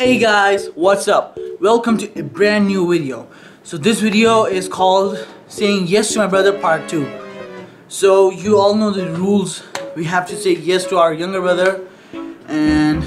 Hey guys, what's up? Welcome to a brand new video. So this video is called saying yes to my brother part 2. So you all know the rules. We have to say yes to our younger brother and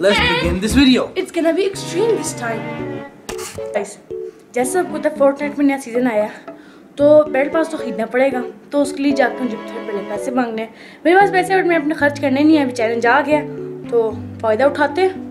let's and begin this video. It's gonna be extreme this time. Guys, जैसे आपको तो Fortnite में नया season आया तो bed पास तो ख़रीदना पड़ेगा तो उसके लिए जाकर मुझे पहले पैसे मांगने मेरे पास पैसे बट मैं अपने खर्च करने नहीं है अभी चैलेंज आ गया तो फ़ायदा उठाते हैं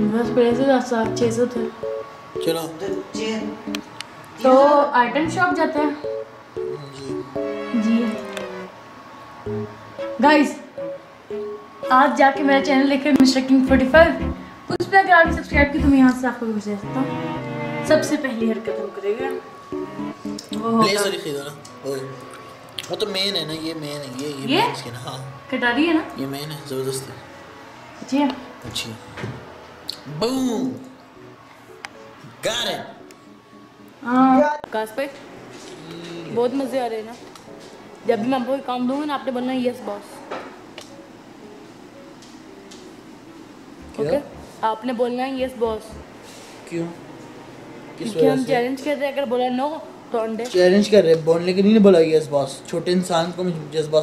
بس پیسے دس چھ سو تھے چلو تو آئٹم شاپ جاتے ہیں جی گائز آج جا کے میرا چینل لکھے مشرقنگ فورٹی فائیو اس پہ اگر آپ نے سبسکرائب کی تو میں یہاں سے آپ کو گزر سکتا ہوں سب سے پہلی حرکت ہم کریں گے وہ ہوگا وہ تو مین ہے نا یہ مین ہے یہ یہ مین ہے نا ہاں کٹاری ہے نا یہ مین ہے زبردست ہے جی ہاں۔ اچھی ہے اچھی ہے ہاں۔ بہت مزے کام دوں گا آپ نے بولنا چیلنج کر رہے چھوٹے انسان کو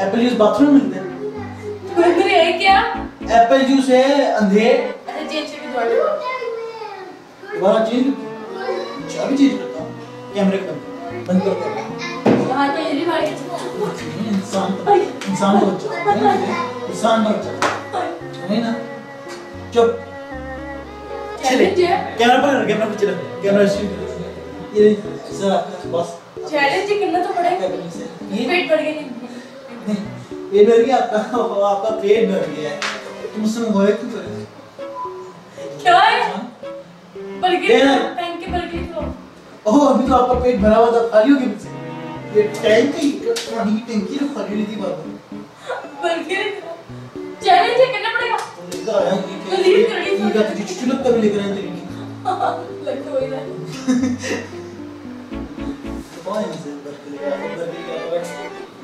ایپل یوز ہے کیا ایپل یوز এবারে আপনা বাবা আপনা পেট ভরে গিয়ে তুমি সঙ্গে হয় কি করে কি বলকি থ্যাংক ইউ বলকি তো ও আমি তো আপনা পেট ভরা হওয়া খালি হয়ে গেছে এ ট্যাংকে ইকটা ডি ট্যাংকি রে খালি লিতি পারব বলকি চ্যালেঞ্জ করতে পড়েগা তো লিড করে লিড করে তুমি কত কিছু লুক করে লিখ রে লিখ লাগতো ওই না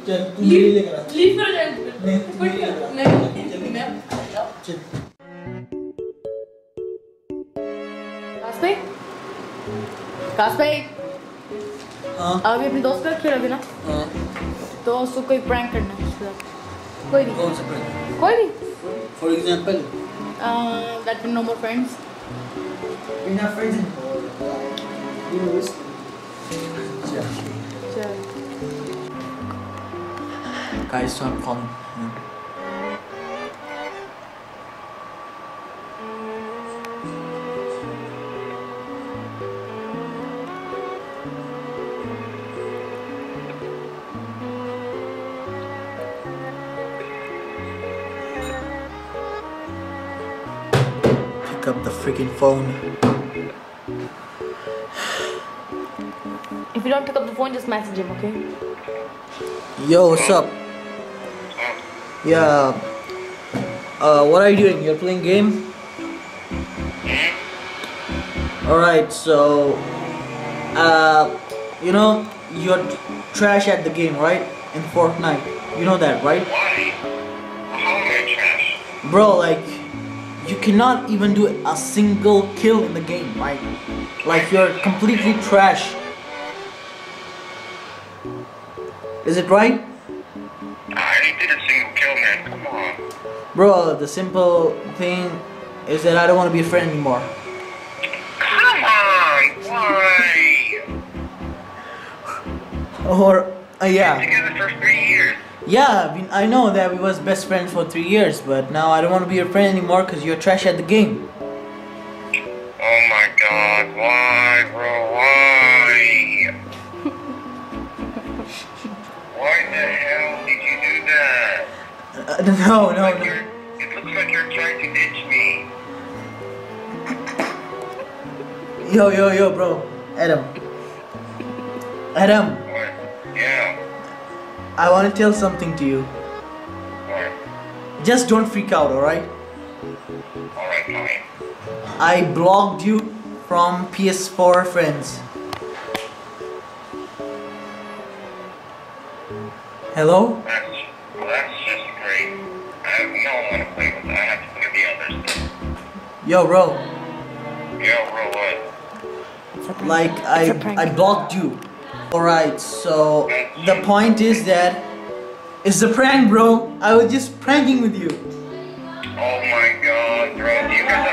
ابھی اپنے دوست کا کھیلو گے نا تو اس کو کوئی پرینک کرنا کوئی بھی کوئی بھی for example that no more friends friends چل guys so I'm calling Pick up the freaking phone. If you don't pick up the phone, just message him, okay? Yo, what's up? Yeah. Uh, what are you doing? You're playing game? Alright, so... Uh, you know, you're trash at the game, right? In Fortnite. You know that, right? Why? How am I trash? Bro, like, you cannot even do a single kill in the game, right? Like, you're completely trash. Is it right? Bro, the simple thing is that I don't want to be a friend anymore. Come on, why? or uh, yeah. together for three years. Yeah, I, know that we was best friends for three years, but now I don't want to be your friend anymore because you're trash at the game. Oh my God! Why, bro? Why? why the hell did you do that? Uh, no, no, no. Yo, yo, yo, bro. Adam. Adam. Yeah. I want to tell something to you. What? Just don't freak out, alright? Alright, I blocked you from PS4 friends. Hello? That's, well, that's just great. I have no one to play with. I have to play the others. Yo, bro. Yo, bro, what? like I, I blocked you. Alright, so the point is that it's a prank, bro. I was just pranking with you. Oh my god, bro. You